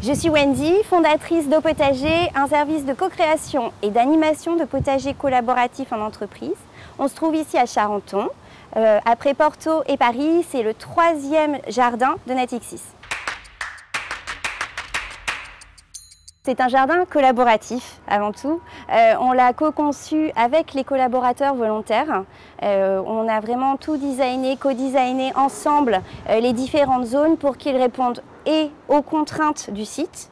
Je suis Wendy, fondatrice d'Au Potager, un service de co-création et d'animation de potager collaboratif en entreprise. On se trouve ici à Charenton. Euh, après Porto et Paris, c'est le troisième jardin de Natixis. C'est un jardin collaboratif avant tout. Euh, on l'a co-conçu avec les collaborateurs volontaires. Euh, on a vraiment tout designé, co-designé ensemble les différentes zones pour qu'ils répondent et aux contraintes du site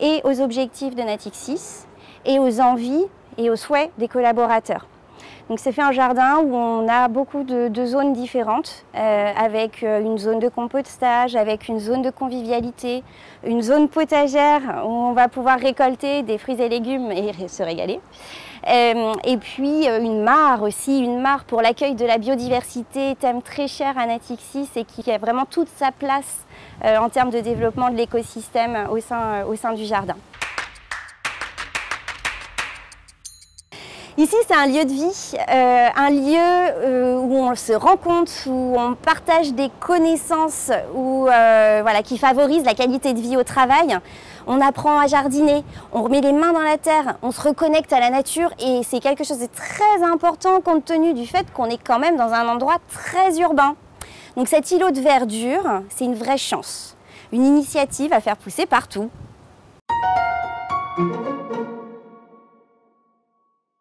et aux objectifs de Natixis et aux envies et aux souhaits des collaborateurs. Donc c'est fait un jardin où on a beaucoup de, zones différentes, euh, avec euh, une zone de compostage, avec une zone de convivialité, une zone potagère où on va pouvoir récolter des fruits et légumes et se régaler. Euh, et puis une mare aussi, une mare pour l'accueil de la biodiversité, thème très cher à Natixis et qui a vraiment toute sa place en termes de développement de l'écosystème au sein du jardin. Ici, c'est un lieu de vie, euh, un lieu euh, où on se rencontre, où on partage des connaissances, où, euh, voilà, qui favorise la qualité de vie au travail. On apprend à jardiner, on remet les mains dans la terre, on se reconnecte à la nature et c'est quelque chose de très important compte tenu du fait qu'on est quand même dans un endroit très urbain. Donc cet îlot de verdure, c'est une vraie chance, une initiative à faire pousser partout.